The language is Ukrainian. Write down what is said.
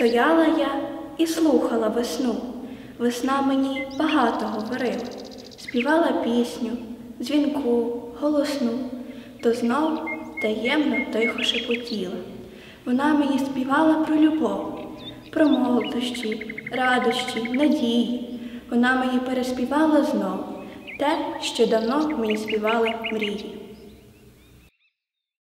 Стояла я і слухала весну. Весна мені багато говорила, співала пісню, дзвінку, голосну, то знов таємно тихо шепотіла. Вона мені співала про любов, про молодощі, радощі, надії. Вона мені переспівала знов те, що давно мені співали мрії.